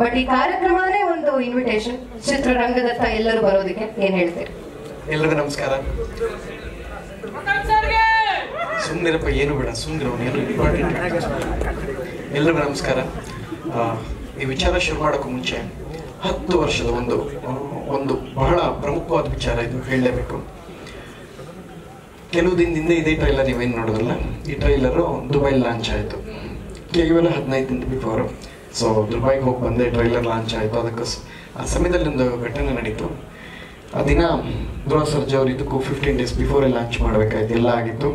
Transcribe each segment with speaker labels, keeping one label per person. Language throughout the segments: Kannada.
Speaker 1: ಬಟ್ ಈ ಕಾರ್ಯಕ್ರಮನೇ ಒಂದು ಇನ್ವಿಟೇಷನ್ ಚಿತ್ರರಂಗದತ್ತ ಎಲ್ಲರೂ ಬರೋದಕ್ಕೆ ಏನ್ ಹೇಳ್ತೀರಿ?
Speaker 2: ಎಲ್ರಿಗೂ ನಮಸ್ಕಾರ. ಸುಮ್ಮನಿರಪ್ಪ ಏನು ಬೇಡ ಸುಮ್ಮನೆ ಎಲ್ರಿಗೂ ನಮಸ್ಕಾರ. ಈ ವಿಚಾರ ಶುರು ಮಾಡೋಕ್ಕೂ ಮುಂಚೆ ಹತ್ತು ವರ್ಷದ ಒಂದು ಒಂದು ಬಹಳ ಪ್ರಮುಖವಾದ ವಿಚಾರ ಇದು ಹೇಳಲೇಬೇಕು. ಕೆಲವು ದಿನದಿಂದ ಇದೇ ಟ್ರೈಲರ್ ನೀವೇನು ನೋಡೋದಲ್ಲ. ಈ ಟ್ರೈಲರು ದುಬೈ ಲಾಂಚ್ ಆಯಿತು. ಕೇವಲ ಹದಿನೈದು ದಿನ ಬಿಫೋರು ಸೊ ದುಬೈಗೆ ಹೋಗಿ ಬಂದೆ ಟ್ರೈಲರ್ ಲಾಂಚ್ ಆಯಿತು. ಅದಕ್ಕೆ ಆ ಸಮಯದಲ್ಲಿ ಒಂದು ಘಟನೆ ನಡೀತು. ಆ ದಿನ, ಧ್ರುವ ಸರ್ಜಾ ಅವ್ರು ಇದಕ್ಕೂ ಫಿಫ್ಟೀನ್ ಡೇಸ್ ಬಿಫೋರೇ ಲಾಂಚ್ ಮಾಡಬೇಕಾಯ್ತು. ಎಲ್ಲ ಆಗಿತ್ತು.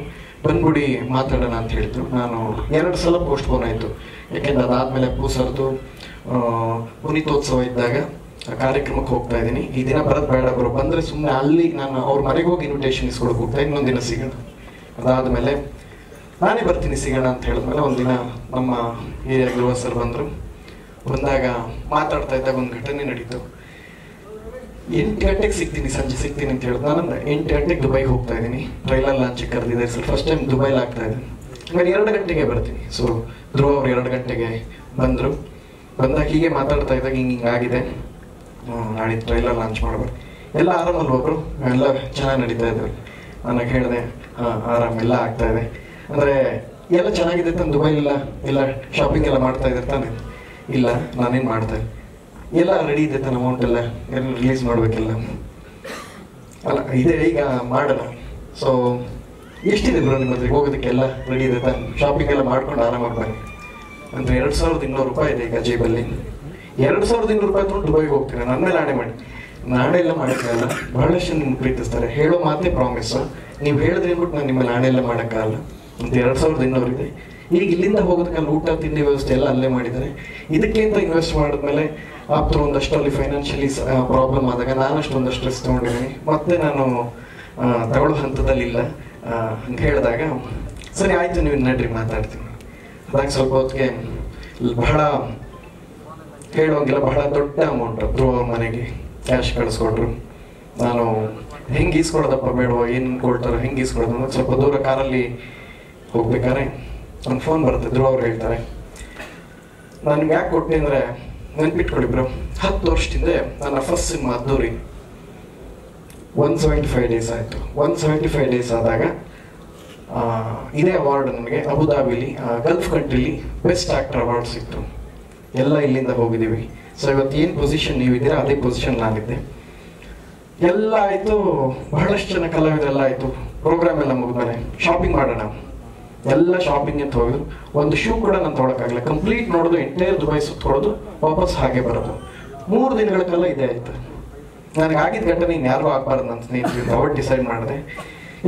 Speaker 2: ಬಂದ್ಬಿಡಿ, ಮಾತಾಡೋಣ ಅಂತ ಹೇಳಿದ್ರು. ನಾನು ಎರಡು ಸಲ ಪೋಸ್ಟ್ ಪೋನ್ ಆಯಿತು. ಯಾಕೆಂದ್ರೆ ಅದಾದಮೇಲೆ ಅಪ್ಪು ಸರ್ದು ಪುನೀತೋತ್ಸವ ಇದ್ದಾಗ ಕಾರ್ಯಕ್ರಮಕ್ಕೆ ಹೋಗ್ತಾ ಇದ್ದೀನಿ. ಈ ದಿನ ಬರೋದು ಬೇಡ ಬರೋ ಬಂದರೆ ಸುಮ್ಮನೆ ಅಲ್ಲಿ ನಾನು ಅವ್ರ ಮನೆಗೆ ಹೋಗಿ ಇನ್ವಿಟೇಷನ್ ಇಸ್ಕೊಳಕ್ಕೆ ಹೋಗ್ತಾ ಇನ್ನೊಂದು ದಿನ ಸಿಗೋಣ. ಅದಾದಮೇಲೆ ನಾನೇ ಬರ್ತೀನಿ ಸಿಗೋಣ ಅಂತ ಹೇಳಿದ್ಮೇಲೆ ಒಂದಿನ ನಮ್ಮ ಹಿರಿಯ ಗೃಹ ಸರ್ ಬಂದರು. ಬಂದಾಗ ಮಾತಾಡ್ತಾ ಇದ್ದಾಗ ಒಂದು ಘಟನೆ ನಡೀತು. ಎಂಟು ಗಂಟೆಗೆ ಸಿಗ್ತೀನಿ, ಸಂಜೆ ಸಿಗ್ತೀನಿ ಅಂತ ಹೇಳಿದ್. ನಾನು ಎಂಟು ಗಂಟೆಗೆ ದುಬೈಗೆ ಹೋಗ್ತಾ ಇದ್ದೀನಿ. ಟ್ರೈಲರ್ ಲಾಂಚ್ ಕರೆದಿದೆ ಸರ್ ಫಸ್ಟ್ ಟೈಮ್ ದುಬೈಲಿ ಆಗ್ತಾ ಇದೆ. ಆಮೇಲೆ ಎರಡು ಗಂಟೆಗೆ ಬರ್ತೀನಿ. ಸೊ ಧ್ರುವ ಅವ್ರು ಎರಡು ಗಂಟೆಗೆ ಬಂದರು. ಬಂದಾಗ ಹೀಗೆ ಮಾತಾಡ್ತಾ ಇದ್ದಾಗ ಹಿಂಗೆ ಹಿಂಗೆ ಆಗಿದೆ. ನಾಳೆ ಟ್ರೈಲರ್ ಲಾಂಚ್ ಮಾಡಬೇಕು ಎಲ್ಲ ಆರಾಮಲ್ಲಿ ಹೋಗ್ರು ಎಲ್ಲ ಚೆನ್ನಾಗಿ ನಡೀತಾ ಇದ್ದಾರೆ ನನಗೆ ಹೇಳಿದೆ ಹಾಂ ಆರಾಮ್ ಎಲ್ಲ ಆಗ್ತಾ ಇದೆ. ಅಂದರೆ ಎಲ್ಲ ಚೆನ್ನಾಗಿದೆ ತಾನೆ ದುಬೈಲೆಲ್ಲ? ಎಲ್ಲ ಶಾಪಿಂಗ್ ಎಲ್ಲ ಮಾಡ್ತಾ ಇದ್ದಾರೆ ತಾನೆ? ಇಲ್ಲ, ನಾನೇನು ಮಾಡ್ತಾ ಎಲ್ಲ ರೆಡಿ ಇದೆ ತನ್ನ ಅಮೌಂಟ್ ಎಲ್ಲ ಎಲ್ಲ ರಿಲೀಸ್ ಮಾಡಬೇಕಿಲ್ಲ. ಅಲ್ಲ, ಇದೆ, ಈಗ ಮಾಡಲ್ಲ. ಸೊ ಎಷ್ಟಿದೆ ಬ್ರೋ ನಿಮ್ಮ ಹತ್ರ ಹೋಗೋದಕ್ಕೆಲ್ಲ ರೆಡಿ ಇದೆ ತಾನೆ ಶಾಪಿಂಗ್ ಎಲ್ಲ ಮಾಡ್ಕೊಂಡು ಆರಾಮಾಗಿ ಬನ್ನಿ. ಅಂದರೆ ಎರಡು ಸಾವಿರದ ಇನ್ನೂರು ರೂಪಾಯಿ ಇದೆ ಈಗ ಜೇಬಲ್ಲಿ. ಎರಡು ಸಾವಿರದ ಇನ್ನೂರು ರೂಪಾಯಿ ತೊಗೊಂಡು ದುಬೈಗೆ ಹೋಗ್ತೀನಿ ನನ್ನ ಮೇಲೆ ಆಣೆ ಮಾಡಿ. ನಾಣೆ ಎಲ್ಲ ಮಾಡೋಕ್ಕಾಗಲ್ಲ ಬಹಳಷ್ಟು ನಿಮ್ಗೆ ಪ್ರೀತಿಸ್ತಾರೆ. ಹೇಳೋ ಮಾತೇ ಪ್ರಾಮಿಸ್ ನೀವು ಹೇಳಿದ್ರೆ ಅಂದ್ಬಿಟ್ಟು ನಾನು ನಿಮ್ಮಲ್ಲಿ ಆಣೆ ಎಲ್ಲ ಮಾಡೋಕ್ಕಾಗಲ್ಲ? ಅಂತ ಎರಡು ಸಾವಿರದ ಇನ್ನೂರು ಇದೆ. ಈಗ ಇಲ್ಲಿಂದ ಹೋಗೋದಕ್ಕೆ ಅಲ್ಲಿ ಊಟ ತಿಂಡಿ ವ್ಯವಸ್ಥೆ ಎಲ್ಲ ಅಲ್ಲೇ ಮಾಡಿದ್ದಾರೆ. ಇದಕ್ಕಿಂತ ಇನ್ವೆಸ್ಟ್ ಮಾಡಿದ್ಮೇಲೆ ಆಪ್ತರು ಒಂದಷ್ಟು ಅಲ್ಲಿ ಫೈನಾನ್ಷಿಯಲಿ ಪ್ರಾಬ್ಲಮ್ ಆದಾಗ ನಾನಷ್ಟು ಒಂದಷ್ಟು ಸ್ಟ್ರೆಸ್ ತೊಗೊಂಡಿದ್ದೀನಿ. ಮತ್ತೆ ನಾನು ತಗೊಳ್ಳೋ ಹಂತದಲ್ಲಿಲ್ಲ. ಇಲ್ಲ ಅಂತ ಹೇಳಿದಾಗ, ಸರಿ, ಆಯ್ತು ನೀವು ನಡ್ರಿ, ಮಾತಾಡ್ತೀನಿ. ಅದಕ್ಕೆ ಸ್ವಲ್ಪ ಹೊತ್ತಿಗೆ ಬಹಳ ಹೇಳುವಂಗಿಲ್ಲ ಬಹಳ ದೊಡ್ಡ ಅಮೌಂಟ್ ಧ್ರುವ ಮನೆಗೆ ಕ್ಯಾಶ್ ಕಳಿಸ್ಕೊಟ್ರು. ನಾನು ಹೆಂಗೆ ಈಸ್ಕೊಳ್ಳೋದಪ್ಪ ಬೇಡವ, ಏನು ಕೊಡ್ತಾರೋ, ಹೆಂಗೆ ಈಸ್ಕೊಡೋದು ಸ್ವಲ್ಪ ದೂರ ಕಾರಲ್ಲಿ ಹೋಗ್ಬೇಕಾದ್ರೆ ಒಂದು ಫೋನ್ ಬರುತ್ತೆ ಧ್ರುವ ಅವ್ರು ಹೇಳ್ತಾರೆ. ನಾನು ನಿಮ್ಗೆ ಯಾಕೆ ಕೊಟ್ಟೆ ಅಂದರೆ ನೆನ್ಪಿಟ್ಕೊಳ್ಳಿ ಬ್ರೋ ಹತ್ತು ವರ್ಷದಿಂದ ನನ್ನ ಫಸ್ಟ್ ಸಿಮ್ ಅದ್ದೂರಿ. ಒನ್ ಸೆವೆಂಟಿ ಫೈವ್ ಡೇಸ್ ಆಯಿತು. ಒನ್ ಸೆವೆಂಟಿ ಫೈವ್ ಡೇಸ್ ಆದಾಗ ಇದೇ ಅವಾರ್ಡ್ ನನಗೆ ಅಬುದಾಬಿಲಿ ಗಲ್ಫ್ ಕಂಟ್ರಿಲಿ ಬೆಸ್ಟ್ ಆಕ್ಟರ್ ಅವಾರ್ಡ್ ಸಿಕ್ತು ಎಲ್ಲ ಇಲ್ಲಿಂದ ಹೋಗಿದ್ದೀವಿ. ಸೊ ಇವತ್ತು ಏನು ಪೊಸಿಷನ್ ನೀವಿದ್ದೀರಾ, ಅದೇ ಪೊಸಿಷನ್ ನಾನಿದ್ದೆ. ಎಲ್ಲ ಆಯಿತು, ಬಹಳಷ್ಟು ಜನ ಕಲಾವಿದರೆಲ್ಲ ಆಯಿತು. ಪ್ರೋಗ್ರಾಮ್ ಎಲ್ಲ ಮುಗಿದ್ಮೇಲೆ ಶಾಪಿಂಗ್ ಮಾಡೋಣ. ಎಲ್ಲ ಶಾಪಿಂಗ್ ಅಂತ ಹೋಗಿದ್ರು ಒಂದು ಶೂ ಕೂಡ ನಾನು ತೊಗೊಳಕ್ಕಾಗಲ್ಲ ಕಂಪ್ಲೀಟ್ ನೋಡೋದು ಎಂಟೈರ್ ದುಬೈ ಸುತ್ಕೊಡೋದು ವಾಪಸ್ ಹಾಗೆ ಬರೋದು. ಮೂರು ದಿನಗಳ ಕಾಲ ಇದೇ ಆಯ್ತು. ನನಗೆ ಆಗಿದ್ದ ಘಟನೆ ಯಾರು ಆಗ್ಬಾರ್ದು ನನ್ನ ಸ್ನೇಹಿತರಿಂದ ಡಿಸೈಡ್ ಮಾಡಿದೆ.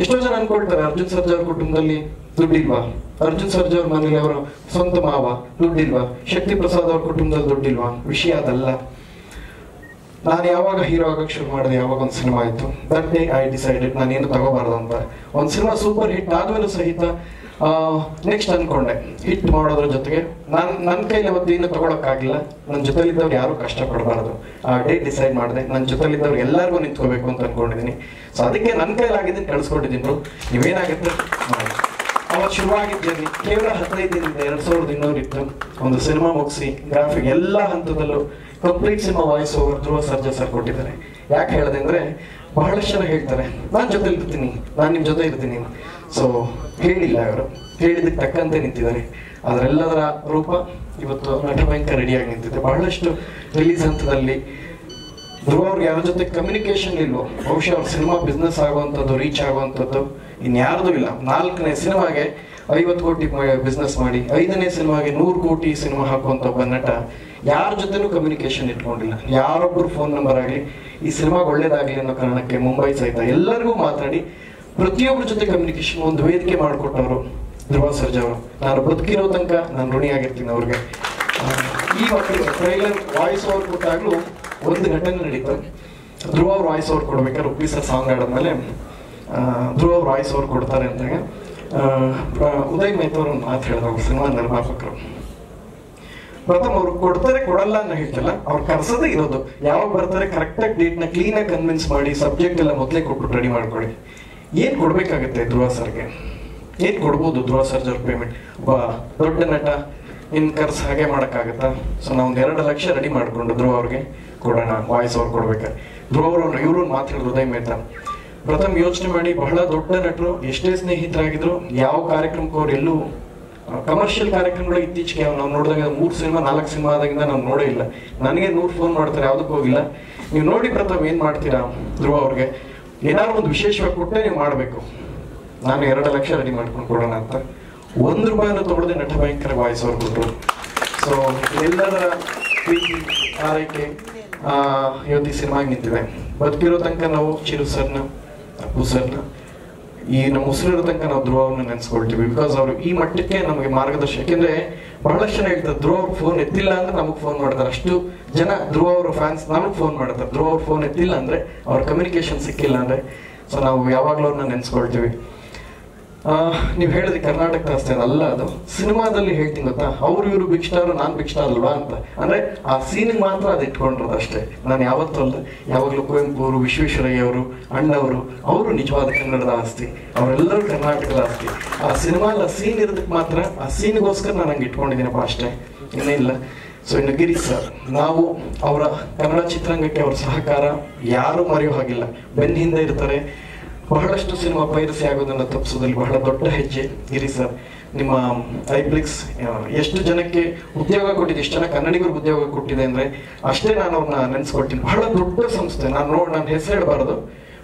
Speaker 2: ಎಷ್ಟೋ ಜನ ಅನ್ಕೊಳ್ತಾರೆ, ಅರ್ಜುನ್ ಸರ್ಜಾ ಅವ್ರ ಕುಟುಂಬದಲ್ಲಿ ದುಡ್ಡಿಲ್ವಾ? ಅರ್ಜುನ್ ಸರ್ಜಾ ಅವ್ರ ಮನೇಲಿ ಅವರು ಸ್ವಂತ ಮಾವ ದುಡ್ಡಿಲ್ವಾ? ಶಕ್ತಿ ಪ್ರಸಾದ್ ಅವ್ರ ಕುಟುಂಬದಲ್ಲಿ ದುಡ್ಡಿಲ್ವಾ? ವಿಷಯ ಅದಲ್ಲ. ನಾನು ಯಾವಾಗ ಹೀರೋ ಆಗಕ್ಕೆ ಶುರು ಮಾಡಿದೆ, ಯಾವಾಗ ಒಂದು ಸಿನಿಮಾ ಆಯ್ತು? ದಟ್ ಡೇ ಐ ಡಿಸೈಡೆಡ್ ನಾನು ಏನು ತಗೋಬಾರ್ದು ಅಂತ. ಒಂದು ಸಿನಿಮಾ ಸೂಪರ್ ಹಿಟ್ ಆದ್ಮೇಲೂ ಸಹಿತ ನೆಕ್ಸ್ಟ್ ಅನ್ಕೊಂಡೆ. ಹಿಟ್ ಮಾಡೋದ್ರ ಜೊತೆಗೆ ನಾನು ನನ್ನ ಕೈಲಿ ಅವತ್ತು ಏನು ತಗೊಳಕ್ಕಾಗಿಲ್ಲ. ನನ್ನ ಜೊತೆಲಿದ್ದವ್ರು ಯಾರು ಕಷ್ಟಪಡಬಾರ್ದು. ಆ ಡೇ ಡಿಸೈಡ್ ಮಾಡಿದೆ. ನನ್ನ ಜೊತೆಲಿದ್ದವ್ರು ಎಲ್ಲರಿಗೂ ನಿಂತ್ಕೋಬೇಕು ಅಂತ ಅನ್ಕೊಂಡಿದ್ದೀನಿ ಸೊ ಅದಕ್ಕೆ ನನ್ನ ಕೈಲಾಗಿದ್ದೀನಿ ಕಳಿಸ್ಕೊಂಡಿದ್ದೀನಿ ಬ್ರೋ ನೀವೇನಾಗುತ್ತೆ. ಅವತ್ತು ಶುರುವಾಗಿದ್ದೇನೆ ಕೇವಲ ಹದಿನೈದು ದಿನದಿಂದ ಎರಡು ಸಾವಿರದ ಇನ್ನೂರು ಇತ್ತು. ಒಂದು ಸಿನಿಮಾ ಮುಗಿಸಿ ಗ್ರಾಫಿಕ್ ಎಲ್ಲ ಹಂತದಲ್ಲೂ complete cinema voice over Dhruva Sarja sir ಕೊಟ್ಟಿದ್ದಾರೆ. ಯಾಕೆ ಹೇಳಿದೆ ಅಂದರೆ, ಬಹಳಷ್ಟು ಜನ ಹೇಳ್ತಾರೆ, ನಾನು ಜೊತೆ ಇರ್ತೀನಿ ನಾನು ನಿಮ್ಮ ಜೊತೆ ಇರ್ತೀನಿ. ಸೊ ಹೇಳಿಲ್ಲ ಅವರು ಹೇಳಿದಕ್ಕೆ ತಕ್ಕಂತೆ ನಿಂತಿದ್ದಾರೆ. ಅದರೆಲ್ಲದರ ರೂಪ ಇವತ್ತು ನಟ ಭಯಂಕರ ರೆಡಿಯಾಗಿ ನಿಂತಿದೆ. ಬಹಳಷ್ಟು ರಿಲೀಸ್ ಹಂತದಲ್ಲಿ ಧ್ರುವ ಅವ್ರಿಗೆ ಯಾರ ಜೊತೆ ಕಮ್ಯುನಿಕೇಶನ್ ಇಲ್ವೋ, ಬಹುಶಃ ಅವ್ರ ಸಿನಿಮಾ ಬಿಸ್ನೆಸ್ ಆಗುವಂಥದ್ದು ರೀಚ್ ಆಗುವಂಥದ್ದು ಇನ್ಯಾರ್ದು ಇಲ್ಲ. ನಾಲ್ಕನೇ ಸಿನಿಮಾಗೆ ಐವತ್ತು ಕೋಟಿ ಬಿಸ್ನೆಸ್ ಮಾಡಿ, ಐದನೇ ಸಿನಿಮಾಗೆ ನೂರು ಕೋಟಿ ಸಿನಿಮಾ ಹಾಕುವಂಥ ಒಬ್ಬ ನಟ ಯಾರ ಜೊತೆನೂ ಕಮ್ಯುನಿಕೇಶನ್ ಇಟ್ಕೊಂಡಿಲ್ಲ. ಯಾರೊಬ್ಬರು ಫೋನ್ ನಂಬರ್ ಆಗಲಿ, ಈ ಸಿನಿಮಾಗೆ ಒಳ್ಳೇದಾಗಲಿ ಅನ್ನೋ ಕಾರಣಕ್ಕೆ ಮುಂಬೈ ಸಹಿತ ಎಲ್ಲರಿಗೂ ಮಾತಾಡಿ ಪ್ರತಿಯೊಬ್ಬರ ಜೊತೆ ಕಮ್ಯುನಿಕೇಶನ್ ಒಂದು ವೇದಿಕೆ ಮಾಡಿಕೊಟ್ಟವರು ಧ್ರುವ ಸರ್ಜಾ ಅವರು ನಾನು ಬದುಕಿರೋ ತನಕ ನಾನು ಋಣಿಯಾಗಿರ್ತೀನಿ ಅವ್ರಿಗೆ. ಈ ಮಕ್ಕಳು ಟ್ರೈಲರ್ ವಾಯ್ಸ್ ಓವರ್ ಕೊಟ್ಟಾಗಲೂ ಒಂದು ಘಟನೆ ನಡೀತು. ಧ್ರುವ ಅವ್ರ ವಾಯ್ಸ್ ಓವರ್ ಕೊಡ್ಬೇಕಾದ್ರೆ ಉಪ್ಪಿ ಸರ್ ಸಾಂಗ್ ಆಡಿದ್ಮೇಲೆ ಧ್ರುವ ಅವ್ರ ವಾಯ್ಸ್ ಓವರ್ ಕೊಡ್ತಾರೆ ಅಂದಾಗ ಉದಯ್ ಮೆಹ್ತಾ ಅವ್ರು ಒಂದು ಮಾತು ಹೇಳಿದ್ರು ಅವ್ರ ಸಿನಿಮಾ ನಿರ್ಮಾಪಕರು. ಪ್ರಥಮ ಅವ್ರು ಕೊಡ್ತಾರೆ, ಕೊಡಲ್ಲ ಅಂತ ಹೇಳ್ತಿಲ್ಲ ಅವ್ರು ಕರ್ಸದೇ ಇರೋದು. ಯಾವಾಗ ಬರ್ತಾರೆ ಕರೆಕ್ಟಾಗಿ ಡೇಟ್ನ ಕ್ಲೀನಾಗಿ ಕನ್ವಿನ್ಸ್ ಮಾಡಿ ಸಬ್ಜೆಕ್ಟ್ ಎಲ್ಲ ಮೊದಲೇ ಕೊಟ್ಬಿಟ್ಟು ರೆಡಿ ಮಾಡ್ಕೊಳ್ಳಿ. ಏನ್ ಕೊಡ್ಬೇಕಾಗತ್ತೆ ಧ್ರುವ ಸರ್ಗೆ? ಏನ್ ಕೊಡ್ಬೋದು ಧ್ರುವ ಸರ್ ಸರ್ಜರ್ ಪೇಮೆಂಟ್ ಬಾ ದೊಡ್ಡ ನಟ ಇನ್ ಕರ್ಸ್ ಹಾಗೆ ಮಾಡೋಕ್ಕಾಗತ್ತಾ? ಸೊ ನಾವು ಒಂದು ಎರಡು ಲಕ್ಷ ರೆಡಿ ಮಾಡಿಕೊಂಡು ಧ್ರುವ ಅವ್ರಿಗೆ ಕೊಡೋಣ ವಾಯ್ಸ್ ಅವ್ರು ಕೊಡ್ಬೇಕಾರೆ ಧ್ರುವ ಅವರು ಇವರು ಮಾತ್ರ ಹೃದಯ ಮೇತ. ಪ್ರಥಮ ಯೋಚನೆ ಮಾಡಿ, ಬಹಳ ದೊಡ್ಡ ನಟರು, ಎಷ್ಟೇ ಸ್ನೇಹಿತರಾಗಿದ್ರು, ಯಾವ ಕಾರ್ಯಕ್ರಮಕ್ಕೂ ಅವ್ರು ಎಲ್ಲೂ ಕಮರ್ಷಿಯಲ್ ಕಾರ್ಯಕ್ರಮಗಳು ಇತ್ತೀಚೆಗೆ ನಾವು ನೋಡಿದಾಗ ಮೂರು ಸಿನಿಮಾ, ನಾಲ್ಕು ಸಿನಿಮಾ ಆದಾಗಿಂದ ನಾವು ನೋಡೇ ಇಲ್ಲ. ನನಗೆ ನೂರು ಫೋನ್ ಮಾಡ್ತಾರೆ, ಯಾವುದಕ್ಕೂ ಹೋಗಿಲ್ಲ. ನೀವು ನೋಡಿ ಪ್ರಥಮ ಏನು ಮಾಡ್ತೀರಾ ಧ್ರುವ ಅವ್ರಿಗೆ? ಏನಾದ್ರು ಒಂದು ವಿಶೇಷವಾಗಿ ಕೊಟ್ಟೆ ನೀವು ಮಾಡಬೇಕು. ನಾನು ಎರಡು ಲಕ್ಷ ರೆಡಿ ಮಾಡ್ಕೊಂಡು ಕೊಡೋಣ ಅಂತ. ಒಂದು ರೂಪಾಯಿನ ತೊಗೊಳದೆ ನಟ ಭಯಂಕರ ವಾಯ್ಸ್ ಅವ್ರು ಕೊಟ್ಟರು ಸೊ ಎಲ್ಲರ ಪ್ರೀತಿ, ಆರೈಕೆ ಇವತ್ತು ಸಿನಿಮಾಗೆ ನಿಂತಿದೆ ಬದುಕಿರೋ ತನಕ ನಾವು ಚಿರು ಸರ್ನ, ಅಪ್ಪು ಸರ್ನ ಈ ನಮ್ಮ ಉಸಿರಿರೋ ತನಕ ನಾವು ಧ್ರುವವನ್ನು ನೆನೆಸ್ಕೊಳ್ತೀವಿ. ಬಿಕಾಸ್ ಅವರು ಈ ಮಟ್ಟಕ್ಕೆ ನಮಗೆ ಮಾರ್ಗದರ್ಶನ ಯಾಕೆಂದ್ರೆ ಬಹಳಷ್ಟು ಜನ ಹೇಳ್ತಾರೆ, ಧ್ರುವ ಫೋನ್ ಎತ್ತಿಲ್ಲ ಅಂದ್ರೆ ನಮಗೆ ಫೋನ್ ಮಾಡ್ತಾರೆ. ಅಷ್ಟು ಜನ ಧ್ರುವ ಅವರ ಫ್ಯಾನ್ಸ್ ನಮಗೆ ಫೋನ್ ಮಾಡ್ತಾರೆ. ಧ್ರುವ ಅವ್ರ ಫೋನ್ ಎತ್ತಿಲ್ಲ ಅಂದ್ರೆ ಅವ್ರ ಕಮ್ಯುನಿಕೇಶನ್ ಸಿಕ್ಕಿಲ್ಲ ಅಂದ್ರೆ. ಸೊ ನಾವು ಯಾವಾಗಲೂ ಅವ್ರನ್ನ ನೆನೆಸ್ಕೊಳ್ತೀವಿ. ನೀವು ಹೇಳಿದ್ರೆ ಕರ್ನಾಟಕ ಅಷ್ಟೇ, ಅಲ್ಲ ಅದು. ಸಿನಿಮಾದಲ್ಲಿ ಹೇಳ್ತೀನಿ ಗೊತ್ತಾ? ಅವ್ರು ಇವರು ಬಿಗ್ ಸ್ಟಾರ್ ನಾನ್ ಬಿಗ್ ಸ್ಟಾರ್ ಅಲ್ವಾ ಅಂತ. ಅಂದ್ರೆ ಆ ಸೀನ್ ಮಾತ್ರ ಅದು ಇಟ್ಕೊಂಡಿರೋದು ಅಷ್ಟೇ. ನಾನು ಯಾವತ್ತೂ ಅಲ್ಲ. ಯಾವಾಗಲೂ ಕುವೆಂಪು ಅವರು ವಿಶ್ವೇಶ್ವರಯ್ಯ ಅವರು ಅಣ್ಣವರು, ಅವರು ನಿಜವಾದ ಕನ್ನಡದ ಆಸ್ತಿ. ಅವರೆಲ್ಲರೂ ಕರ್ನಾಟಕದ ಆಸ್ತಿ. ಆ ಸಿನಿಮಾದ ಸೀನ್ ಇರೋದಕ್ಕೆ ಮಾತ್ರ ಆ ಸೀನ್ಗೋಸ್ಕರ ನಾನು ಹಂಗೆ ಇಟ್ಕೊಂಡಿದ್ದೀನಪ್ಪ ಅಷ್ಟೇ. ಇನ್ನೇನಿಲ್ಲ ಸೊ ಇನ್ನು ಗಿರಿ ಸರ್ ನಾವು ಅವರ ಕನ್ನಡ ಚಿತ್ರರಂಗಕ್ಕೆ ಅವರ ಸಹಕಾರ ಯಾರು ಮರೆಯೋ ಹಾಗಿಲ್ಲ. ಬೆನ್ನ ಹಿಂದೆ ಇರ್ತಾರೆ. ಬಹಳಷ್ಟು ಸಿನಿಮಾ ಪೈರಸಿ ಆಗೋದನ್ನ ತಪ್ಪಿಸೋದ್ರಲ್ಲಿ ಬಹಳ ದೊಡ್ಡ ಹೆಜ್ಜೆ. ಗಿರಿ ಸರ್, ನಿಮ್ಮ ಐಪ್ಲಿಕ್ಸ್ ಎಷ್ಟು ಜನಕ್ಕೆ ಉದ್ಯೋಗ ಕೊಟ್ಟಿದೆ, ಎಷ್ಟು ಜನ ಕನ್ನಡಿಗರಿಗೆ ಉದ್ಯೋಗ ಕೊಟ್ಟಿದೆ ಅಂದ್ರೆ ಅಷ್ಟೇ ನಾನು ಅವ್ರನ್ನ ನೆನ್ಸ್ಕೊಳ್ತೀನಿ. ಬಹಳ ದೊಡ್ಡ ಸಂಸ್ಥೆ. ನಾನು ನೋಡಿ, ನಾನು ಹೆಸರು ಹೇಳಬಾರದು.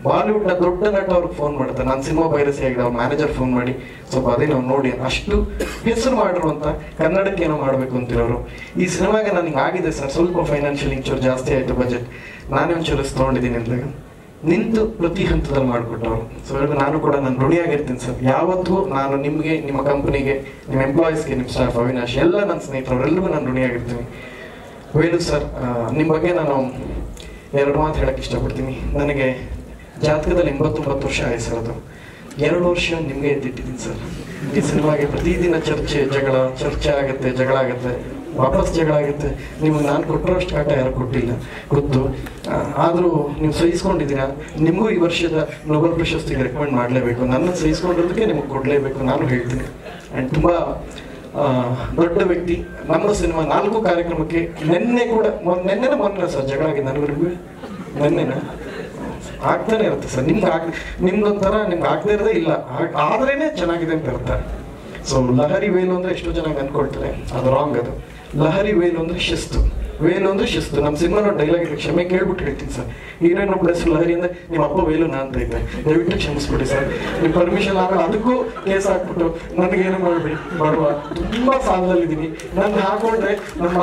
Speaker 2: ಬಾಲಿವುಡ್ನ ದೊಡ್ಡ ನಟ ಅವ್ರಿಗೆ ಫೋನ್ ಮಾಡ್ತಾರೆ ನಾನು ಸಿನಿಮಾ ಪೈರಸಿ ಆಗಿದೆ, ಅವ್ರ ಮ್ಯಾನೇಜರ್ ಫೋನ್ ಮಾಡಿ. ಸ್ವಲ್ಪ ಅದೇ ನಾವು ನೋಡಿ, ಅಷ್ಟು ಹೆಸರು ಮಾಡಿರುವಂತ ಕನ್ನಡಕ್ಕೆ ಏನೋ ಮಾಡ್ಬೇಕು ಅಂತಿರೋರು. ಈ ಸಿನಿಮಾಗೆ ನನಗೆ ಆಗಿದೆ ಸರ್. ಸ್ವಲ್ಪ ಫೈನಾನ್ಷಿಯಲ್ ಇಂಚೂರು ಜಾಸ್ತಿ ಆಯ್ತು ಬಜೆಟ್ ನಾನೇ ಒಂಚೂರು ತಗೊಂಡಿದ್ದೀನಿ ಅಂದಾಗ. ನಿಂತು ಪ್ರತಿ ಹಂತದಲ್ಲಿ ಮಾಡಿಕೊಟ್ಟವ್ರು. ಸೊ ನಾನು ಕೂಡ ನಾನು ಋಣಿಯಾಗಿರ್ತೀನಿ ಸರ್. ಯಾವತ್ತೂ ನಾನು ನಿಮಗೆ, ನಿಮ್ಮ ಕಂಪ್ನಿಗೆ, ನಿಮ್ಮ ಎಂಪ್ಲಾಯೀಸ್ಗೆ ನಿಮ್ಮ ಸ್ಟಾಫ್ ಅವಿನಾಶ್, ಎಲ್ಲ ನನ್ನ ಸ್ನೇಹಿತರು ಎಲ್ಲರಿಗೂ ನಾನು ಋಣಿಯಾಗಿರ್ತೀನಿ. ವೇನು ಸರ್ ನಿಮ್ಮ ಬಗ್ಗೆ ನಾನು ಎರಡು ಮಾತು ಹೇಳಕ್ಕೆ ಇಷ್ಟಪಡ್ತೀನಿ. ನನಗೆ ಜಾತಕದಲ್ಲಿ ಎಂಬತ್ತೊಂಬತ್ತು ವರ್ಷ ಆಯ್ಸಿರೋದು ಎರಡು ವರ್ಷ ನಿಮಗೆ ಎದ್ದಿಟ್ಟಿದ್ದೀನಿ ಸರ್. ಈ ಸಿನಿಮಾಗೆ ಪ್ರತಿದಿನ ಚರ್ಚೆ, ಜಗಳ, ಚರ್ಚೆ ಆಗುತ್ತೆ, ಜಗಳ ಆಗುತ್ತೆ. ವಾಪಸ್ ಜಗಳ ಆಗುತ್ತೆ ನಿಮಗೆ ನಾನು ಕೊಟ್ಟಿರೋಷ್ಟು ಕಾಟ ಯಾರು ಕೊಟ್ಟಿಲ್ಲ. ಗೊತ್ತು? ಆದರೂ ನೀವು ಸಹಿಸ್ಕೊಂಡಿದ್ದೀರಾ? ನಿಮಗೂ ಈ ವರ್ಷದ ನೊಬೆಲ್ ಪ್ರಶಸ್ತಿಗೆ ರೆಕಮೆಂಡ್ ಮಾಡಲೇಬೇಕು. ನನ್ನ ಸಹಿಸ್ಕೊಂಡಿರೋದಕ್ಕೆ ನಿಮಗೆ ಕೊಡಲೇಬೇಕು. ನಾನು ಹೇಳ್ತೀನಿ. ಆ್ಯಂಡ್ ತುಂಬ ದೊಡ್ಡ ವ್ಯಕ್ತಿ. ನಮ್ಮ ಸಿನಿಮಾ ನಾಲ್ಕು ಕಾರ್ಯಕ್ರಮಕ್ಕೆ ನಿನ್ನೆ ಕೂಡ ನಿನ್ನೆ ಮೊನ್ನೆ ಸರ್ ಜಗಳ ಆಗಿದೆ ನನಗೂ ನಿನ್ನೆನ? ಆಗ್ತಾನೆ ಇರುತ್ತೆ ಸರ್. ನಿಮ್ಗೆ ಆಗ್, ನಿಮ್ದೊಂಥರ ನಿಮ್ಗೆ ಆಗದೆ ಇರೋದೇ ಇಲ್ಲ. ಆದ್ರೇನೆ ಚೆನ್ನಾಗಿದೆ ಅಂತ ಇರ್ತಾರೆ ಸೊ ಲಹರಿ ವೇಲು ಅಂದ್ರೆ ಎಷ್ಟೋ ಜನ ಅಂದ್ಕೊಳ್ತಾರೆ. ಅದು ರಾಂಗ್ ಅದು. ಲಹರಿ ವೇಲು ಅಂದ್ರೆ ಶಿಸ್ತು. ವೇಲು ಅಂದ್ರೆ ಶಿಸ್ತು. ನಮ್ಮ ಸಿನಿಮಾ ಡೈಲಾಗ್ ಇದೆ ಕ್ಷಮೆ ಕೇಳ್ಬಿಟ್ಟು ಹೇಳ್ತೀನಿ ಸರ್. ಹೀರೋಯಿನ್ ನಮ್ಮ ಹೆಸರು ಲಹರಿ ಅಂದ್ರೆ ನಿಮ್ಮ ಅಪ್ಪ ವೇಲು ನಾ ಅಂತ ಇದ್ದೆ ದಯವಿಟ್ಟು ಕ್ಷಮಿಸ್ಬಿಡಿ ಸರ್. ನಿಮ್ಮ ಪರ್ಮಿಷನ್ ಆಮೇಲೆ ಅದಕ್ಕೂ ಕೇಸ್ ಹಾಕ್ಬಿಟ್ಟು ನನಗೇನು ಮಾಡಬೇಡಿ? ಬರುವ ತುಂಬಾ ಸಾಲದಲ್ಲಿದ್ದೀನಿ. ನಾನು ಹಾಕೊಂಡ್ರೆ ನಮ್ಮ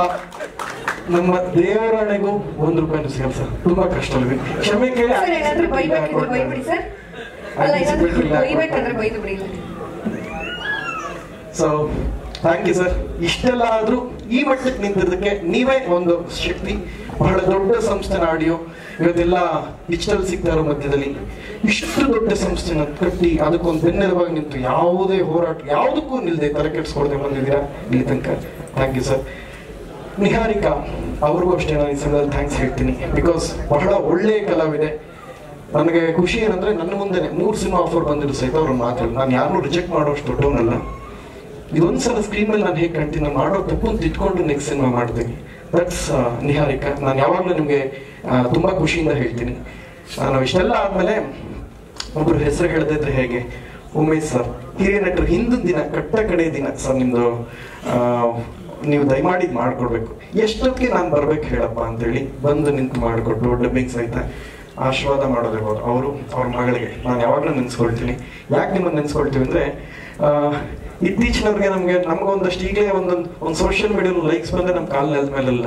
Speaker 2: ನಮ್ಮ ದೇವರಾಣೆಗೂ ಒಂದು ರೂಪಾಯಿನೂ ಸಿಗಲ್ಲ ಸರ್ ತುಂಬಾ ಕಷ್ಟದಲ್ಲಿ ಕ್ಷಮೆ ಕೇಳಿ ಸೊ ಥ್ಯಾಂಕ್ ಯು ಸರ್. ಇಷ್ಟೆಲ್ಲ ಆದರೂ ಈ ಮಟ್ಟಕ್ಕೆ ನಿಂತಿದ್ದಕ್ಕೆ ನೀವೇ ಒಂದು ಶಕ್ತಿ, ಬಹಳ ದೊಡ್ಡ ಸಂಸ್ಥೆನ ಆಡಿಯೋ. ಇವತ್ತೆಲ್ಲ ಡಿಜಿಟಲ್ ಸಿಗ್ತಾರ ಮಧ್ಯದಲ್ಲಿ ಇಷ್ಟು ದೊಡ್ಡ ಸಂಸ್ಥೆನ ಕಟ್ಟಿ ಅದಕ್ಕೊಂದು ಬೆನ್ನೆಲುವಾಗಿ ನಿಂತು ಯಾವುದೇ ಹೋರಾಟ, ಯಾವುದಕ್ಕೂ ನಿಲ್ಲದೆ ತಲೆ ಕೆಡಿಸ್ಕೊಳ್ದೆ ಬಂದಿದ್ದೀರಾ? ಇಲ್ಲಿ ತನಕ. Thank you sir. ನಿಹಾರಿಕಾ, ಅವ್ರಿಗೂ ಅಷ್ಟೇ ನಾನು ಈ ಸಂದರ್ಭದಲ್ಲಿ ಥ್ಯಾಂಕ್ಸ್ ಹೇಳ್ತೀನಿ. ಬಿಕಾಸ್ ಬಹಳ ಒಳ್ಳೆಯ ಕಲಾವಿದೆ. ನನಗೆ ಖುಷಿ ಏನಂದ್ರೆ ನನ್ನ ಮುಂದೆ ಮೂರು ಸಿನಿಮಾ ಆಫರ್ ಬಂದಿರೋ ಸಹಿತ ಅವ್ರ ಮಾತು. ನಾನು ಯಾರನ್ನೂ ರಿಜೆಕ್ಟ್ ಮಾಡೋಷ್ಟು ದೊಡ್ಡವನಲ್ಲ. ಇದೊಂದ್ಸಲ ಸ್ಕ್ರೀನ್ ಮೇಲೆ ನಾನು ಹೇಗೆ ಕಾಣ್ತೀನಿ ನಾನು ಮಾಡೋ ತಪ್ಪು ಅಂತ ಇಟ್ಕೊಂಡು ನೆಕ್ಸ್ಟ್ ಸಿನಿಮಾ ಮಾಡ್ತೀನಿ. ದಟ್ಸ್ ನಿಹಾರಿಕಾ. ನಾನು ಯಾವಾಗಲೂ ನಿಮಗೆ ತುಂಬಾ ಖುಷಿಯಿಂದ ಹೇಳ್ತೀನಿ. ನಾನು ಇಷ್ಟೆಲ್ಲ ಆದಮೇಲೆ ಒಬ್ರು ಹೆಸರು ಹೇಳದಿದ್ರೆ ಹೇಗೆ? ಉಮೇಶ್ ಸರ್ ಹಿರಿಯ ನಟರು ಹಿಂದಿನ ದಿನ ಕಟ್ಟ ಕಡೆ ದಿನ. ಸರ್ ನಿಮ್ದು ಆ, ನೀವು ದಯಮಾಡಿ ಮಾಡ್ಕೊಡ್ಬೇಕು. ಎಷ್ಟೊತ್ತಿಗೆ ನಾನು ಬರ್ಬೇಕು ಹೇಳಪ್ಪ ಅಂತೇಳಿ ಬಂದು ನಿಂತು ಮಾಡಿಕೊಟ್ಟು ಡಬ್ಬಿಂಗ್ ಸಹಿತ ಆಶೀರ್ವಾದ ಮಾಡೋದಿರ್ಬೋದು. ಅವರು ಅವ್ರ ಮಗಳಿಗೆ. ನಾನು ಯಾವಾಗಲೂ ನೆನೆಸ್ಕೊಳ್ತೀನಿ. ಯಾಕೆ ನಿಮ್ಮನ್ನು ನೆನೆಸ್ಕೊಳ್ತೀವಿ ಅಂದ್ರೆ ಇತ್ತೀಚಿನವ್ರಿಗೆ ನಮಗೆ ನಮ್ಗೊಂದಷ್ಟು ಈಗಲೇ ಒಂದೊಂದು ಒಂದು ಸೋಷಿಯಲ್ ಮೀಡಿಯಾ ಲೈಕ್ಸ್ ಬಂದ್ರೆ ನಮ್ಮ ಕಾಲ ನೆಲದ ಮೇಲೆಲ್ಲ.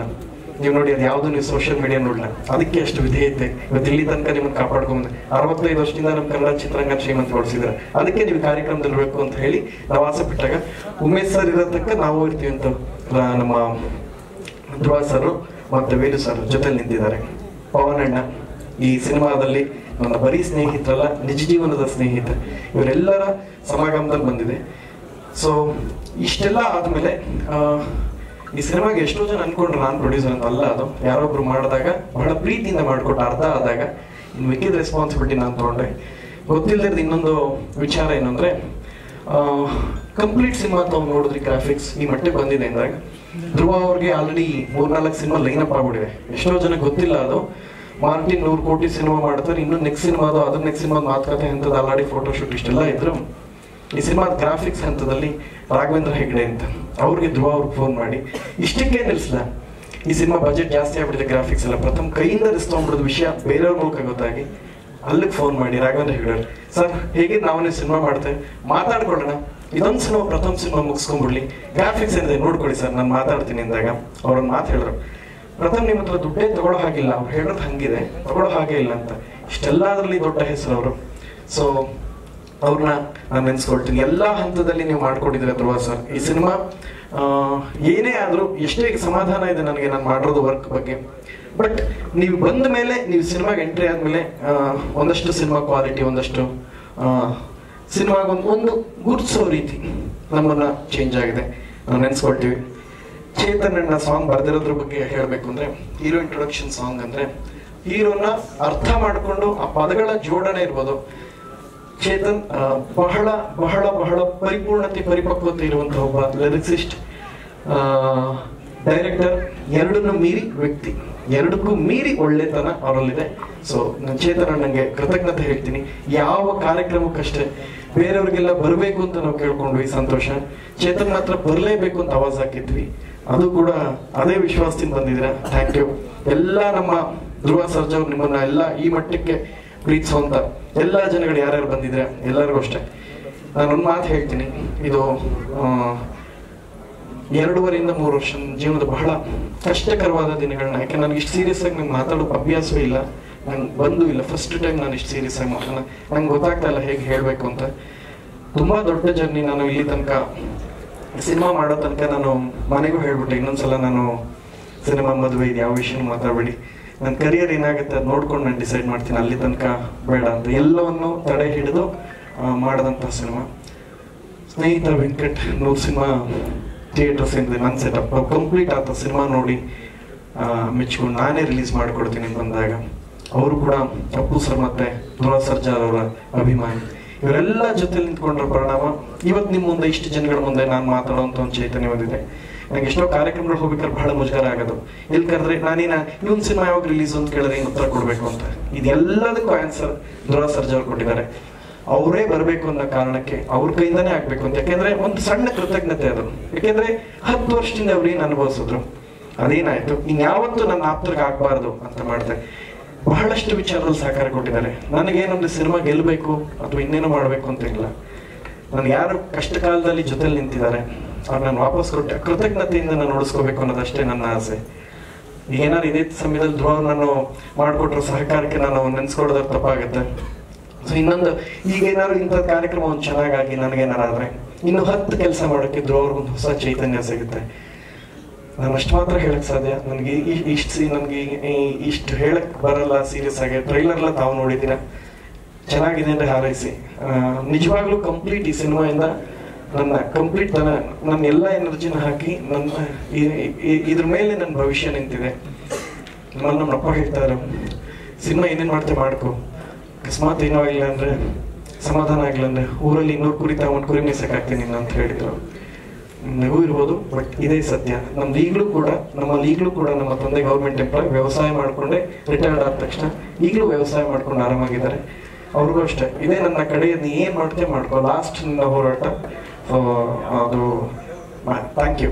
Speaker 2: ನೀವು ನೋಡಿ ಅದು ಯಾವುದು ನೀವು ಸೋಷಿಯಲ್ ಮೀಡಿಯಾ ನೋಡಲ್ಲ ಅದಕ್ಕೆ ಅಷ್ಟು ವಿಧೇಯತೆ. ಇವತ್ತು ಇಲ್ಲಿ ತನಕ ನಿಮ್ಮನ್ನು ಕಾಪಾಡ್ಕೊಂಬಂದ್ರೆ ಅರವತ್ತೈದು ವರ್ಷದಿಂದ ನಮ್ಮ ಕನ್ನಡ ಚಿತ್ರರಂಗ ಶ್ರೀಮಂತಗೊಳಿಸಿದ್ರೆ ಅದಕ್ಕೆ ನೀವು ಕಾರ್ಯಕ್ರಮದಲ್ಲಿ ಇರಬೇಕು ಅಂತ ಹೇಳಿ ನಾವು ಆಸೆ ಪಟ್ಟಾಗ ಉಮೇಶ್ ಸರ್ ಇರೋ ನಾವು ಇರ್ತೀವಿ ಅಂತ ನಮ್ಮ ಧ್ರುವ ಸರ್ ಮತ್ತು ವೇಲು ಸರ್ ಜೊತೆ ನಿಂತಿದ್ದಾರೆ. ಪವನ್ ಈ ಸಿನಿಮಾದಲ್ಲಿ ಬರೀ ಸ್ನೇಹಿತರಲ್ಲ, ನಿಜ ಜೀವನದ ಸ್ನೇಹಿತ ಇವರೆಲ್ಲರ ಸಮಾಗಮದಲ್ಲಿ ಬಂದಿದೆ. ಸೊ ಇಷ್ಟೆಲ್ಲ ಆದಮೇಲೆ ಈ ಸಿನಿಮಾಗೆ ಎಷ್ಟೋ ಜನ ಅನ್ಕೊಂಡ್ರು ನಾನು ಪ್ರೊಡ್ಯೂಸರ್ ಅಂತ. ಅಲ್ಲ, ಅದು ಯಾರೊಬ್ರು ಮಾಡಿದಾಗ ಬಹಳ ಪ್ರೀತಿಯಿಂದ ಮಾಡಿಕೊಟ್ಟು ಅರ್ಧ ಆದಾಗ, ಇನ್ನು ಮಿಕ್ಕಿದ ರೆಸ್ಪಾನ್ಸಿಬಿಲಿಟಿ ನಾನು ತಗೊಂಡೆ. ಗೊತ್ತಿಲ್ಲದಿರೋದು ಇನ್ನೊಂದು ವಿಚಾರ ಏನಂದ್ರೆ ಕಂಪ್ಲೀಟ್ ಸಿನಿಮಾ ತಾವು ನೋಡಿದ್ರಿ ಗ್ರಾಫಿಕ್ಸ್ ಈ ಮಟ್ಟಿಗೆ ಬಂದಿದೆ ಅಂದಾಗ. ಧ್ರುವ ಅವ್ರಿಗೆ ಆಲ್ರೆಡಿ ಮೂರ್ನಾಲ್ಕು ಸಿನಿಮಾ ಲೈನ್ ಅಪ್ ಆಗ್ಬಿಟ್ಟಿದೆ. ಎಷ್ಟೋ ಜನ ಗೊತ್ತಿಲ್ಲ ಅದು. ಮಾರ್ಟಿನ್ ನೂರು ಕೋಟಿ ಸಿನಿಮಾ ಮಾಡ್ತಾರೆ, ಇನ್ನು ನೆಕ್ಸ್ಟ್ ಸಿನಿಮಾದು ಅದ್ರ ನೆಕ್ಸ್ಟ್ ಸಿನಿಮಾದ ಮಾತುಕತೆ ಹಂತದ ಅಲ್ಲಾಡಿ ಫೋಟೋಶೂಟ್ ಇಷ್ಟೆಲ್ಲ ಇದ್ರು, ಈ ಸಿನಿಮಾದ ಗ್ರಾಫಿಕ್ಸ್ ಹಂತದಲ್ಲಿ ರಾಘವೇಂದ್ರ ಹೆಗ್ಡೆ ಅಂತ. ಅವ್ರಿಗೆ ಧ್ರುವ ಅವ್ರಿಗೆ ಫೋನ್ ಮಾಡಿ, ಇಷ್ಟಕ್ಕೆ ನಿಲ್ಸಲ್ಲ ಈ ಸಿನಿಮಾ ಬಜೆಟ್ ಜಾಸ್ತಿ ಆಗ್ಬಿಟ್ಟಿದೆ ಗ್ರಾಫಿಕ್ಸ್ ಎಲ್ಲ. ಪ್ರಥಮ ಕೈಯಿಂದ ರಿಸ್ಕೊಂಡ್ಬಿಡೋದು ವಿಷಯ ಬೇರೆಯವ್ರ ಮೂಲಕ ಗೊತ್ತಾಗಿ, ಅಲ್ಲಿಗೆ ಫೋನ್ ಮಾಡಿ ರಾಘವೇಂದ್ರ ಹೆಗ್ಡೆ ಸರ್ ಹೇಗೆ ನಾವೇ ಸಿನಿಮಾ ಮಾಡ್ತೇವೆ ಮಾತಾಡ್ಕೊಳ್ಳೋಣ. ಇದೊಂದು ಸಿನಿಮಾ ಪ್ರಥಮ ಸಿನಿಮಾ ಮುಗಿಸ್ಕೊಂಡ್ಬಿಡ್ಲಿ. ಗ್ರಾಫಿಕ್ಸ್ ಏನಿದೆ ನೋಡ್ಕೊಳ್ಳಿ ಸರ್, ನಾನು ಮಾತಾಡ್ತೀನಿ ಅಂದಾಗ. ಅವ್ರನ್ನ ಮಾತು ಹೇಳಿದ್ರು ಪ್ರಥಮ್ ನಿಮ್ಮ ಹತ್ರ ದುಡ್ಡೇ ತಗೊಳ್ಳೋ ಹಾಗಿಲ್ಲ, ಅವ್ರು ಹೇಳೋದು ಹಂಗಿದೆ, ತಗೊಳ್ಳೋ ಹಾಗೆ ಇಲ್ಲ ಅಂತ. ಇಷ್ಟೆಲ್ಲದರಲ್ಲಿ ದೊಡ್ಡ ಹೆಸರು ಅವರು ಸೊ ಅವ್ರನ್ನ ನಾನು ನೆನ್ಸ್ಕೊಳ್ತೀನಿ. ಎಲ್ಲ ಹಂತದಲ್ಲಿ ನೀವು ಮಾಡ್ಕೊಟ್ಟಿದ್ರೆ ಧ್ರುವ ಸರ್. ಈ ಸಿನಿಮಾ ಏನೇ ಆದರೂ ಎಷ್ಟೇ ಸಮಾಧಾನ ಇದೆ ನನಗೆ ನಾನು ಮಾಡಿರೋದು ವರ್ಕ್ ಬಗ್ಗೆ. ಬಟ್ ನೀವು ಬಂದ ಮೇಲೆ, ನೀವು ಸಿನಿಮಾಗೆ ಎಂಟ್ರಿ ಆದಮೇಲೆ ಒಂದಷ್ಟು ಸಿನಿಮಾ ಕ್ವಾಲಿಟಿ ಒಂದಷ್ಟು ಸಿನಿಮಾಗೊಂದು ಒಂದು ಒಂದು ಗುರುತಿಸೋ ರೀತಿ ನಮ್ಮನ್ನು ಚೇಂಜ್ ಆಗಿದೆ. ನಾವು ನೆನ್ಸ್ಕೊಳ್ತೀವಿ. ಚೇತನ್ ಅಣ್ಣ ಸಾಂಗ್ ಬರ್ದಿರೋದ್ರ ಬಗ್ಗೆ ಹೇಳಬೇಕು ಅಂದ್ರೆ ಹೀರೋ ಇಂಟ್ರೊಡಕ್ಷನ್ ಸಾಂಗ್ ಅಂದ್ರೆ ಹೀರೋನ ಅರ್ಥ ಮಾಡಿಕೊಂಡು ಆ ಪದಗಳ ಜೋಡಣೆ ಇರ್ಬೋದು. ಚೇತನ್ ಬಹಳ ಬಹಳ ಬಹಳ ಪರಿಪೂರ್ಣತೆ, ಪರಿಪಕ್ವತೆ ಇರುವಂತಹ ಒಬ್ಬ ಲಿರಿಕ್ಸಿಸ್ಟ್ ಡೈರೆಕ್ಟರ್ ಎರಡನ್ನು ಮೀರಿ ವ್ಯಕ್ತಿ, ಎರಡಕ್ಕೂ ಮೀರಿ ಒಳ್ಳೆತನ ಅವರಲ್ಲಿದೆ. ಸೊ ನಾನು ಚೇತನ್ ಅಣ್ಣಂಗೆ ಕೃತಜ್ಞತೆ ಹೇಳ್ತೀನಿ. ಯಾವ ಕಾರ್ಯಕ್ರಮಕ್ಕಷ್ಟೇ ಬೇರೆಯವ್ರಿಗೆಲ್ಲ ಬರಬೇಕು ಅಂತ ನಾವು ಕೇಳ್ಕೊಂಡ್ವಿ ಸಂತೋಷ. ಚೇತನ್ ಮಾತ್ರ ಬರಲೇಬೇಕು ಅಂತ ಆವಾಜ್ ಹಾಕಿದ್ವಿ. ಅದು ಕೂಡ ಅದೇ ವಿಶ್ವಾಸದಿಂದ ಬಂದಿದ್ದೀರಾ? ಥ್ಯಾಂಕ್ ಯು ಎಲ್ಲ ನಮ್ಮ ಧ್ರುವ ಸರ್ಜಾ ನಿಮ್ಮನ್ನ ಎಲ್ಲ ಈ ಮಟ್ಟಕ್ಕೆ ಪ್ರೀತಿಸುವಂತ ಎಲ್ಲ ಜನಗಳು ಯಾರ್ಯಾರು ಬಂದಿದ್ರೆ ಎಲ್ಲರಿಗೂ ಅಷ್ಟೇ. ನಾನು ಒಂದು ಮಾತು ಹೇಳ್ತೀನಿ. ಇದು ಎರಡೂವರೆಯಿಂದ ಮೂರು ವರ್ಷ ಜೀವನದ ಬಹಳ ಕಷ್ಟಕರವಾದ ದಿನಗಳನ್ನ. ಯಾಕೆ ನನಗೆ ಇಷ್ಟು ಸೀರಿಯಸ್ ಆಗಿ ನಂಗೆ ಮಾತಾಡೋ ಅಭ್ಯಾಸ ಇಲ್ಲ. ನಂಗೆ ಬಂದು ಇಲ್ಲ. ಫಸ್ಟ್ ಟೈಮ್ ನಾನು ಇಷ್ಟು ಸೀರಿಯಸ್ ಆಗಿ ಮಾತಾಡ ನಂಗೆ ಗೊತ್ತಾಗ್ತಾ ಇಲ್ಲ ಹೇಗೆ ಹೇಳಬೇಕು ಅಂತ. ತುಂಬಾ ದೊಡ್ಡ ಜರ್ನಿ ನಾನು ಇಲ್ಲಿ ತನಕ ಸಿನಿಮಾ ಮಾಡೋ ತನಕ ನಾನು ಮನೆಗೂ ಹೇಳ್ಬಿಟ್ಟೆ, ಇನ್ನೊಂದ್ಸಲ ನಾನು ಸಿನಿಮಾ ಮದುವೆ ಇದು, ಯಾವ ವಿಷಯ ಮಾತಾಡಬೇಡಿ. ನನ್ನ ಕರಿಯರ್ ಏನಾಗುತ್ತೆ ಅದು ನೋಡ್ಕೊಂಡು ನಾನು ಡಿಸೈಡ್ ಮಾಡ್ತೀನಿ, ಅಲ್ಲಿ ತನಕ ಬೇಡ ಅಂತ. ಎಲ್ಲವನ್ನು ತಡೆ ಹಿಡಿದು ಮಾಡಿದಂಥ ಸಿನಿಮಾ. ಸ್ನೇಹಿತ ವೆಂಕಟ್, ನೂರು ಸಿನಿಮಾ ಥಿಯೇಟರ್ಸ್ ಏನಿದೆ, ನನ್ನ ಸೆಟಪ್ ಕಂಪ್ಲೀಟ್ ಆತ ಸಿನಿಮಾ ನೋಡಿ ಮೆಚ್ಕೊಂಡು ನಾನೇ ರಿಲೀಸ್ ಮಾಡಿಕೊಡ್ತೀನಿ ಬಂದಾಗ, ಅವರು ಕೂಡ ಅಪ್ಪು ಸರ್ ಮತ್ತೆ ಧ್ರುವ ಸರ್ಜಾರ್ ಅವರ ಅಭಿಮಾನಿ. ಇವರೆಲ್ಲ ಜೊತೆ ನಿಂತ್ಕೊಂಡ್ರ ಪರಿಣಾಮ. ಇವತ್ತು ನಿಮ್ಮ ಮುಂದೆ ಇಷ್ಟು ಜನಗಳ ಮುಂದೆ ನಾನು ಮಾತಾಡುವಂತ ಒಂದು ಚೈತನ್ಯ ಬಂದಿದೆ. ನಂಗೆ ಎಷ್ಟೋ ಕಾರ್ಯಕ್ರಮಗಳು ಹೋಗ್ಬೇಕಾದ್ರೆ ಬಹಳ ಮುಜುಗರ ಆಗೋದು. ಇಲ್ಲಿ ಕರೆದ್ರೆ, ನಾನೇನ ಇವನ್ ಸಿನಿಮಾ ಯಾವಾಗ ರಿಲೀಸ್ ಅಂತ ಕೇಳಿದ್ರೆ ಏನು ಉತ್ತರ ಕೊಡ್ಬೇಕು ಅಂತ. ಇದೆಲ್ಲದಕ್ಕೂ ಆನ್ಸರ್ ಧ್ರುವ ಸರ್ಜಾ ಕೊಟ್ಟಿದ್ದಾರೆ. ಅವರೇ ಬರಬೇಕು ಅನ್ನೋ ಕಾರಣಕ್ಕೆ ಅವ್ರ ಕೈಯಿಂದಾನೇ ಆಗ್ಬೇಕು ಅಂತ. ಯಾಕೆಂದ್ರೆ ಒಂದು ಸಣ್ಣ ಕೃತಜ್ಞತೆ ಅದು. ಯಾಕೆಂದ್ರೆ ಹತ್ತು ವರ್ಷದಿಂದ ಅವ್ರು ಏನ್ ಅನುಭವಿಸಿದ್ರು? ಅದೇನಾಯ್ತು? ಇನ್ಯಾವತ್ತು ನನ್ನ ಆಪ್ತರಿಗೆ ಆಗ್ಬಾರ್ದು ಅಂತ ಮಾಡ್ದೆ ಬಹಳಷ್ಟು ವಿಚಾರದಲ್ಲಿ ಸಹಕಾರ ಕೊಟ್ಟಿದ್ದಾರೆ. ನನಗೇನೊಂದು ಸಿನಿಮಾ ಗೆಲ್ಲಬೇಕು, ಅಥವಾ ಇನ್ನೇನೋ ಮಾಡಬೇಕು ಅಂತ ಇಲ್ಲ. ನಾನು ಯಾರು ಕಷ್ಟ ಕಾಲದಲ್ಲಿ ಜೊತೆಲಿ ನಿಂತಿದ್ದಾರೆ. ಅವ್ರು ನಾನು ವಾಪಸ್ ಕೊಟ್ಟೆ ಕೃತಜ್ಞತೆಯಿಂದ ನಾನು ಉಳಿಸ್ಕೋಬೇಕು ಅನ್ನೋದಷ್ಟೇ ನನ್ನ ಆಸೆ. ಏನಾದ್ರು ಇದೇ ಸಮಯದಲ್ಲಿ ಧ್ರುವ ನಾನು ಮಾಡಿಕೊಟ್ರ ಸಹಕಾರಕ್ಕೆ ನಾನು ನೆನ್ಸ್ಕೊಳ್ಳೋದ್ರ ತಪ್ಪಾಗುತ್ತೆ ಸೊ ಇನ್ನೊಂದು, ಈಗ ಏನಾದ್ರು ಇಂಥ ಕಾರ್ಯಕ್ರಮ ಒಂದು ಚೆನ್ನಾಗಾಗಿ ನನಗೇನಾರು ಆದ್ರೆ ಇನ್ನು ಹತ್ತು ಕೆಲಸ ಮಾಡೋಕ್ಕೆ ಧ್ರುವ ಅವ್ರಿಗೊಂದು ಹೊಸ ಚೈತನ್ಯ ಸಿಗುತ್ತೆ. ನಾನು ಅಷ್ಟು ಮಾತ್ರ ಹೇಳಕ್ ಸಾಧ್ಯ. ನನಗೆ ಇಷ್ಟು ನನಗೆ ಇಷ್ಟು ಹೇಳಕ್ ಬರಲ್ಲ ಸೀರಿಯಸ್ ಆಗಿ. ಟ್ರೈಲರ್ ಎಲ್ಲ ತಾವು ನೋಡಿದ್ದೀರ ಚೆನ್ನಾಗಿದೆ ಅಂದರೆ ಹಾರೈಸಿ. ನಿಜವಾಗ್ಲೂ ಕಂಪ್ಲೀಟ್ ಈ ಸಿನಿಮಾಯಿಂದ ನನ್ನ ಕಂಪ್ಲೀಟ್ ನನ್ನ ನನ್ನ ಎಲ್ಲ ಎನರ್ಜಿನ ಹಾಕಿ ನನ್ನ ಇದ್ರ ಮೇಲೆ ನನ್ನ ಭವಿಷ್ಯ ನಿಂತಿದೆ. ನನ್ನ ನಮ್ಮ ಅಪ್ಪ ಹೇಳ್ತಾರೆ, ಸಿನಿಮಾ ಏನೇನ್ ಮಾಡ್ತೆ ಮಾಡ್ಕೊ. ಅಕಸ್ಮಾತ್ ಏನೋ ಆಗಿಲ್ಲ ಅಂದ್ರೆ, ಸಮಾಧಾನ ಆಗಿಲ್ಲ ಅಂದ್ರೆ ಊರಲ್ಲಿ ಇನ್ನೂರು ಕುರಿ ಒಂದು ಕುರಿ ಮೇಸಕ್ಕಾಗ್ತೀನಿ ಅಂತ ಹೇಳಿದ್ರು. ನಗು ಇರ್ಬೋದು ಬಟ್ ಇದೇ ಸತ್ಯ. ನಮ್ದು ಈಗಲೂ ಕೂಡ, ನಮ್ಮಲ್ಲಿ ಈಗಲೂ ಕೂಡ ನಮ್ಮ ತಂದೆ ಗೌರ್ಮೆಂಟ್ ಎಂಪ್ಲಾಯ್ ವ್ಯವಸಾಯ ಮಾಡಿಕೊಂಡೆ ರಿಟೈರ್ಡ್ ಆದ ತಕ್ಷಣ ಈಗಲೂ ವ್ಯವಸಾಯ ಮಾಡ್ಕೊಂಡು ಆರಾಮಾಗಿದ್ದಾರೆ. ಅವ್ರಿಗೂ ಅಷ್ಟೇ. ಇದೇ ನನ್ನ ಕಡೆಯನ್ನು ಏನು ಮಾಡ್ತೇ ಮಾಡ್ಕೋ ಲಾಸ್ಟ್ ನನ್ನ ಹೋರಾಟ. ಸೊ ಅದು ಥ್ಯಾಂಕ್ ಯು